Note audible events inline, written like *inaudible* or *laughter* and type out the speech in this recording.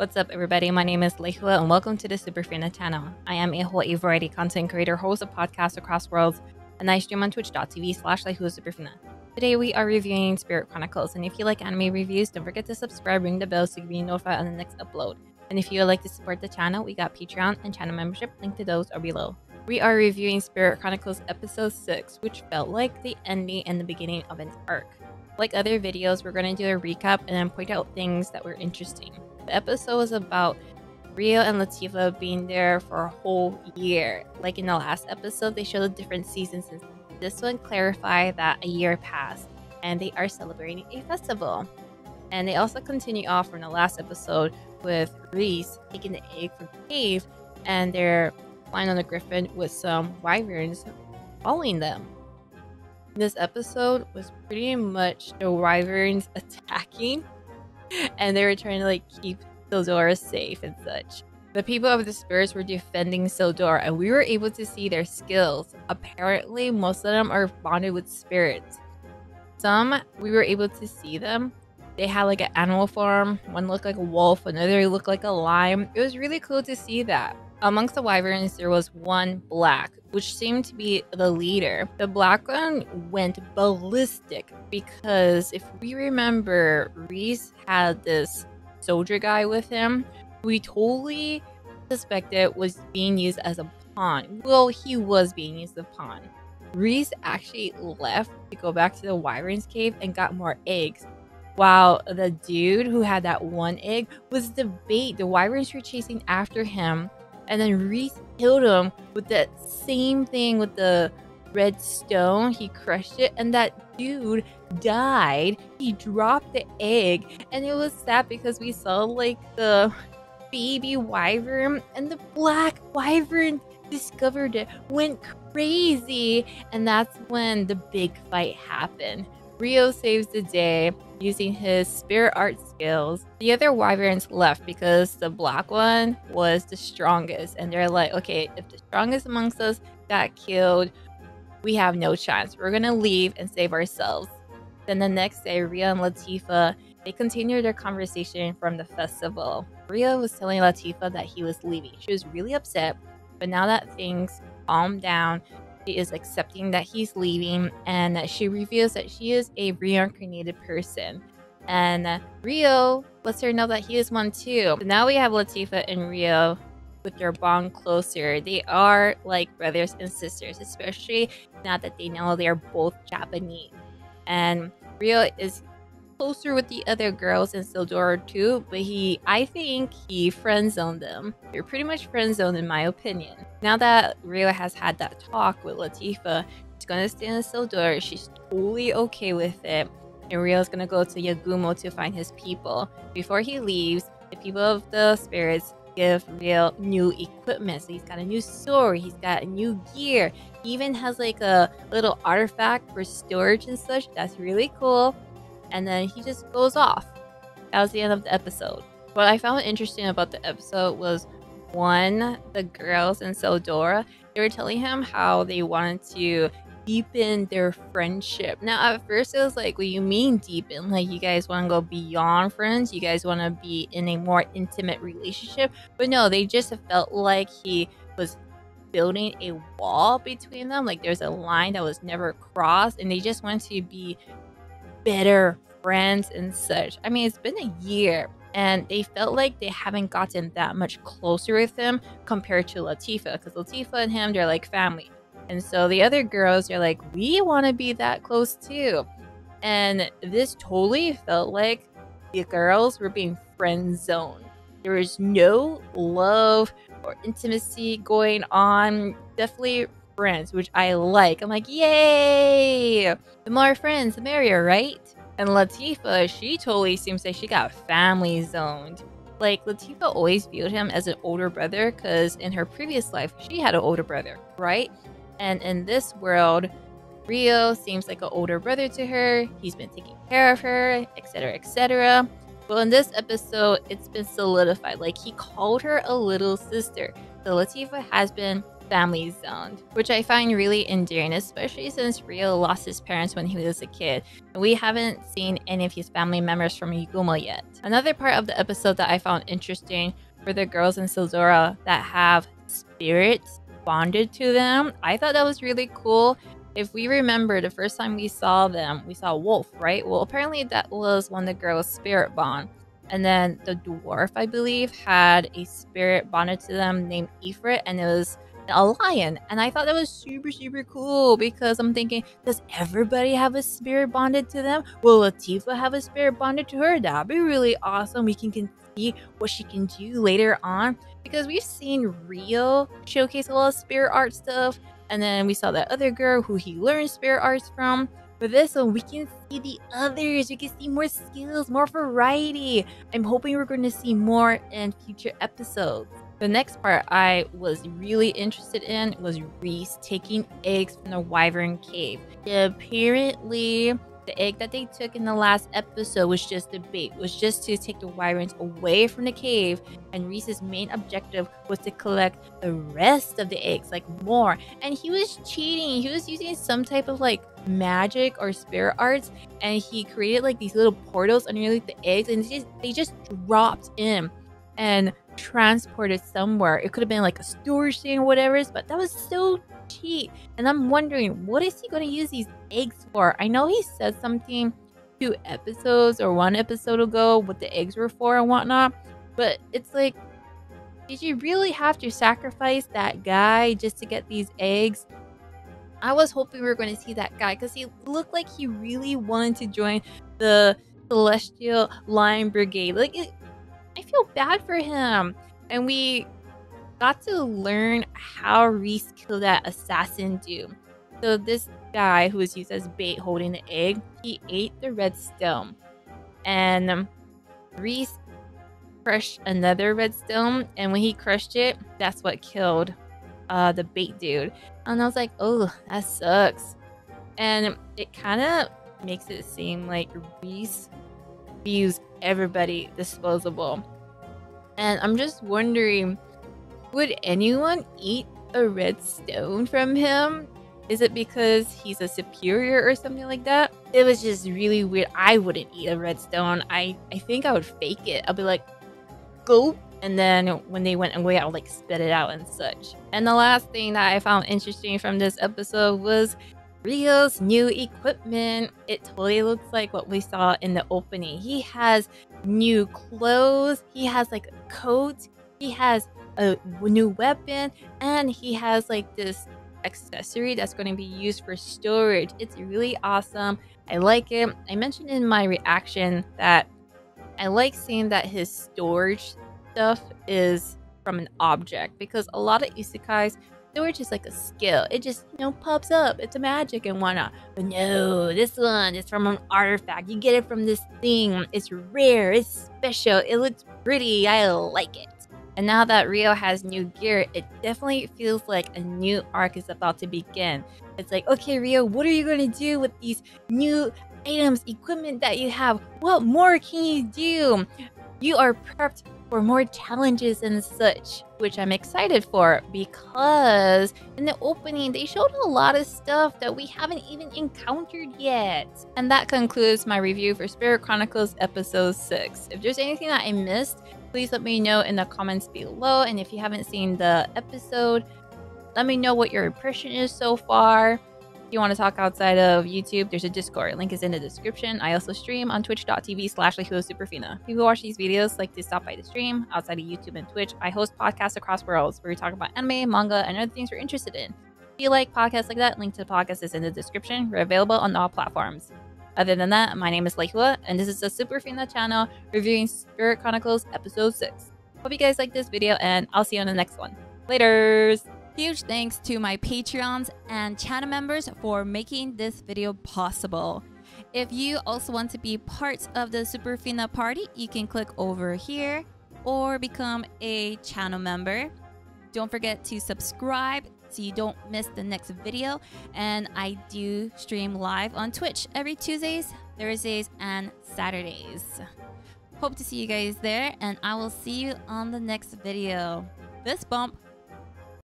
What's up, everybody? My name is Lehua, and welcome to the Superfina channel. I am a Hawaii variety content creator, host of podcasts across worlds, and I stream on twitch.tv slash Superfina. Today, we are reviewing Spirit Chronicles, and if you like anime reviews, don't forget to subscribe, ring the bell so you can be notified on the next upload. And if you would like to support the channel, we got Patreon and channel membership. Link to those are below. We are reviewing Spirit Chronicles episode 6, which felt like the ending and the beginning of an arc. Like other videos, we're going to do a recap and then point out things that were interesting. The episode was about Rio and Latifa being there for a whole year. Like in the last episode, they showed the different seasons. And this one clarified that a year passed and they are celebrating a festival. And they also continue off from the last episode with Reiss taking the egg from the cave and they're flying on the griffin with some wyverns following them. This episode was pretty much the wyverns *laughs* attacking, and they were trying to like keep Syldora safe and such. The people of the spirits were defending Syldora, and we were able to see their skills. Apparently, most of them are bonded with spirits. Some we were able to see them. They had like an animal form. One looked like a wolf, another looked like a lion. It was really cool to see that. Amongst the wyverns, there was one black, which seemed to be the leader. The black one went ballistic because if we remember, Reiss had this soldier guy with him. We totally suspected was being used as a pawn. Well, he was being used as a pawn. Reiss actually left to go back to the wyvern's cave and got more eggs. While the dude who had that one egg was the bait. The wyverns were chasing after him and then Reiss killed him with that same thing with the red stone. He crushed it, and that dude died. He dropped the egg, and it was sad because we saw like the baby wyvern and the black wyvern discovered it, went crazy, and that's when the big fight happened. Rio saves the day using his spirit art skills. The other wyverns left because the black one was the strongest. And they're like, okay, if the strongest amongst us got killed, we have no chance. We're gonna leave and save ourselves. Then the next day, Rio and Latifa they continued their conversation from the festival. Rio was telling Latifa that he was leaving. She was really upset, but now that things calmed down, she is accepting that he's leaving and that she reveals that she is a reincarnated person. And Rio lets her know that he is one too. So now we have Latifa and Rio with their bond closer. They are like brothers and sisters, especially now that they know they're both Japanese. And Rio is closer with the other girls in Syldora too, but he, I think he friend zoned them. They're pretty much friend zoned in my opinion. Now that Rio has had that talk with Latifa, she's gonna stay in Syldora. She's totally okay with it. And Rio's gonna go to Yagumo to find his people. Before he leaves, the people of the spirits give Rio new equipment. So he's got a new sword, he's got a new gear. He even has like a little artifact for storage and such. That's really cool and then he just goes off. That was the end of the episode. What I found interesting about the episode was one, the girls in Syldora, they were telling him how they wanted to deepen their friendship. Now, at first, it was like, what do you mean deepen? Like, you guys want to go beyond friends? You guys want to be in a more intimate relationship? But no, they just felt like he was building a wall between them. Like, there's a line that was never crossed, and they just wanted to be better friends and such. I mean, it's been a year and they felt like they haven't gotten that much closer with him compared to Latifa because Latifa and him, they're like family. And so the other girls are like, we want to be that close too. And this totally felt like the girls were being friend zoned. There was no love or intimacy going on. Definitely friends, which I like. I'm like, yay! The more friends, the merrier, right? And Latifa, she totally seems like she got family zoned. Like, Latifa always viewed him as an older brother because in her previous life, she had an older brother, right? And in this world, Rio seems like an older brother to her. He's been taking care of her, etc., etc. Well, in this episode, it's been solidified. Like, he called her a little sister. So Latifa has been family zoned, which I find really endearing, especially since Rio lost his parents when he was a kid. We haven't seen any of his family members from Yagumo yet. Another part of the episode that I found interesting were the girls in Syldora that have spirits bonded to them. I thought that was really cool. If we remember the first time we saw them, we saw Wolf, right? Well, apparently that was when the girls spirit bond. And then the dwarf, I believe, had a spirit bonded to them named Ifrit, and it was a lion. And I thought that was super, super cool because I'm thinking, does everybody have a spirit bonded to them? Will Latifa have a spirit bonded to her? That'd be really awesome. We can, see what she can do later on because we've seen Rio showcase a lot of spirit art stuff. And then we saw that other girl who he learned spirit arts from. For this one, we can see the others. We can see more skills, more variety. I'm hoping we're going to see more in future episodes. The next part I was really interested in was Reiss taking eggs from the Wyvern Cave. Apparently, the egg that they took in the last episode was just a bait, was just to take the wyverns away from the cave. And Reiss's main objective was to collect the rest of the eggs, like more. And he was cheating. He was using some type of like magic or spirit arts, and he created like these little portals underneath the eggs, and they just, they just dropped in. And transported somewhere. It could have been like a storage thing or whatever, but that was so cheap. And I'm wondering, what is he going to use these eggs for? I know he said something two episodes or one episode ago what the eggs were for and whatnot, but it's like, did you really have to sacrifice that guy just to get these eggs? I was hoping we were going to see that guy because he looked like he really wanted to join the Celestial Lion Brigade. Like, it, I feel bad for him. And we got to learn how Reiss killed that assassin dude. So this guy who was used as bait holding the egg, he ate the red stone. And Reiss crushed another red stone. And when he crushed it, that's what killed uh, the bait dude. And I was like, oh, that sucks. And it kind of makes it seem like Reiss views everybody disposable. And I'm just wondering would anyone eat a red stone from him? Is it because he's a superior or something like that? It was just really weird. I wouldn't eat a red stone. I, I think I would fake it. I'll be like, go. And then when they went away, I would like spit it out and such. And the last thing that I found interesting from this episode was Rio's new equipment. It totally looks like what we saw in the opening. He has new clothes, he has like coat, he has a new weapon, and he has like this accessory that's going to be used for storage. It's really awesome. I like it. I mentioned in my reaction that I like seeing that his storage stuff is from an object because a lot of isekais storage is like a skill. It just, you know, pops up. It's a magic and whatnot. But no, this one is from an artifact. You get it from this thing. It's rare. It's special. It looks pretty. I like it. And now that Rio has new gear, it definitely feels like a new arc is about to begin. It's like, okay, Rio, what are you going to do with these new items, equipment that you have? What more can you do? You are prepped for more challenges and such, which I'm excited for because in the opening they showed a lot of stuff that we haven't even encountered yet. And that concludes my review for Spirit Chronicles episode 6. If there's anything that I missed, please let me know in the comments below. And if you haven't seen the episode, let me know what your impression is so far you want to talk outside of YouTube, there's a Discord. Link is in the description. I also stream on twitch.tv slash Superfina. People who watch these videos like to stop by the stream outside of YouTube and Twitch. I host podcasts across worlds where we talk about anime, manga, and other things we're interested in. If you like podcasts like that, link to the podcast is in the description. We're available on all platforms. Other than that, my name is Lehua, and this is the Superfina channel reviewing Spirit Chronicles Episode 6. Hope you guys like this video, and I'll see you on the next one. Laters! Huge thanks to my Patreons and channel members for making this video possible. If you also want to be part of the Superfina party, you can click over here or become a channel member. Don't forget to subscribe so you don't miss the next video. And I do stream live on Twitch every Tuesdays, Thursdays, and Saturdays. Hope to see you guys there, and I will see you on the next video. This bump